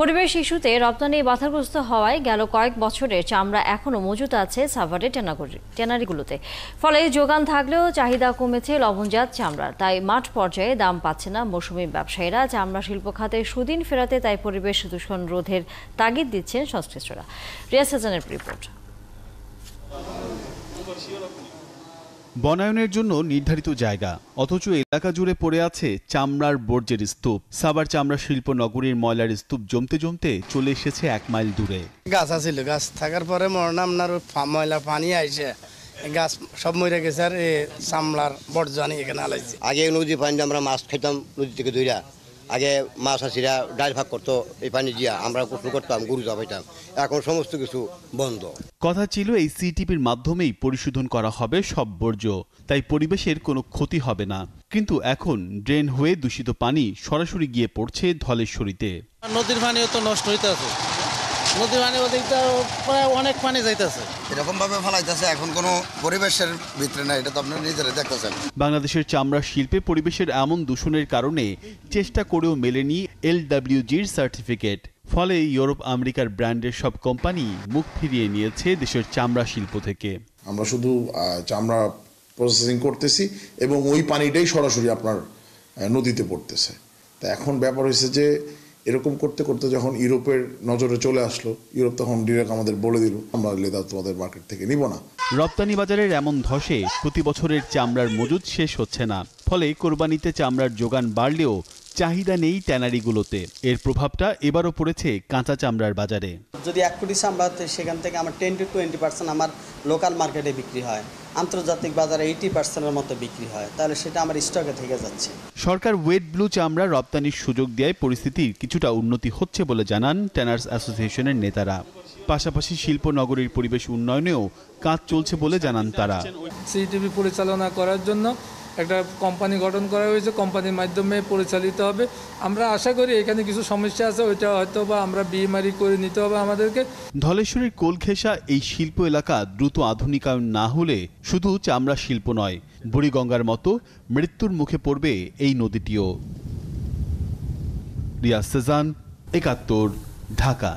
পরিবেশ ইস্যুতে রপ্তানি বাধাগ্রস্ত হওয়ায় গেল কয়েক বছরের চামড়া এখনও মজুত আছে সাভারের ট্যানারিগুলোতে ফলে যোগান থাকলেও চাহিদা কমেছে লবণজাত চামড়ার তাই মাঠ পর্যায়ে দাম পাচ্ছে না মৌসুমী ব্যবসায়ীরা। চামড়া শিল্প খাতে সুদিন ফেরাতে তাই পরিবেশ দূষণ রোধের তাগিদ দিচ্ছেন সংশ্লিষ্টরা। রিয়াজ রিপোর্ট। বনায়নের জন্য নির্ধারিত জায়গা অথচ এলাকা জুড়ে পড়ে আছে চামড়ার বর্জ্যের স্তূপ। সাবার চামড়া শিল্প নগরীর ময়লার স্তূপ জমতে জমতে চলে এসেছে এক মাইল দূরে। গাছ আছিল গাছ থাকার পরে মরনাম আপনার ময়লা পানি আইছে। গাছ সব মরে গেছে আর এ চামড়ার বর্জ্য আনি এখানে আলাইছে। আগে নদী পানি আমরা মাছ খেতাম নদী থেকে ধইরা। আগে মাছ আসিরা ডাল ভাগ করতো এই পানি দিয়া আমরা গোসল করতাম গরু জাপাইতাম এখন সমস্ত কিছু বন্ধ। কথা ছিল এই সিটিপির মাধ্যমেই পরিশোধন করা হবে সব বর্জ্য তাই পরিবেশের কোনো ক্ষতি হবে না। কিন্তু এখন ড্রেন হয়ে দূষিত পানি সরাসরি গিয়ে পড়ছে ধলেশ্বরীতে। নদীর পানিও তো নষ্ট হইতেছে। নদীর পানি ওদিকটা প্রায় অনেক পানি যাইতেছে। এরকম ভাবে ফেলাইতেছে এখন কোনো পরিবেশের ভিতরে না এটা তো আপনারা নিজেরা দেখতেছেন। বাংলাদেশের চামড়া শিল্পে পরিবেশের এমন দূষণের কারণে চেষ্টা করেও মেলেনি এলডাব্লিউজির সার্টিফিকেট। ফলে ইউরোপ আমেরিকার ব্র্যান্ডের সব কোম্পানি মুখ ফিরিয়ে নিয়েছে দেশের চামড়া শিল্প থেকে। আমরা শুধু চামড়া প্রসেসিং করতেছি এবং ওই পানিটাই সরাসরি আপনার নদীতে পড়তেছে। তা এখন ব্যাপার হয়েছে যে এরকম করতে করতে যখন ইউরোপের নজরে চলে আসলো ইউরোপ তখন ডিরেক্ট আমাদের বলে দিল আমরা লেদা তোমাদের মার্কেট থেকে নিব না। রপ্তানি বাজারের এমন ধসে প্রতি বছরের চামড়ার মজুদ শেষ হচ্ছে না। ফলে কোরবানিতে চামড়ার যোগান বাড়লেও চাহিদা নেই ট্যানারিগুলোতে। এর প্রভাবটা এবারও পড়েছে কাঁচা চামড়ার বাজারে। যদি এক কোটি চামড়া সেখান থেকে আমার টেন টু টোয়েন্টি পার্সেন্ট আমার লোকাল মার্কেটে বিক্রি হয় আন্তর্জাতিক বাজারে এইটি পার্সেন্টের মতো বিক্রি হয়। তাহলে সেটা আমার স্টকে থেকে যাচ্ছে। সরকার ওয়েট ব্লু চামড়া রপ্তানির সুযোগ দেয় পরিস্থিতির কিছুটা উন্নতি হচ্ছে বলে জানান ট্যানার্স অ্যাসোসিয়েশনের নেতারা। পাশাপাশি শিল্প নগরীর পরিবেশ উন্নয়নেও কাজ চলছে বলে জানান তারা। সিটিভি পরিচালনা করার জন্য একটা কোম্পানি গঠন করা হয়েছে কোম্পানির মাধ্যমে পরিচালিত হবে। আমরা আশা করি এখানে কিছু সমস্যা আছে, ওইটা হয়তো বা আমরা বিএমআরি করে নিতে হবে আমাদেরকে। ধলেশ্বরীর কোলঘেঁষা এই শিল্প এলাকা দ্রুত আধুনিকায়ন না হলে শুধু চামড়া শিল্প নয়, বুড়িগঙ্গার মতো মৃত্যুর মুখে পড়বে এই নদীটিও। রিয়াজ সেজান, একাত্তর, ঢাকা।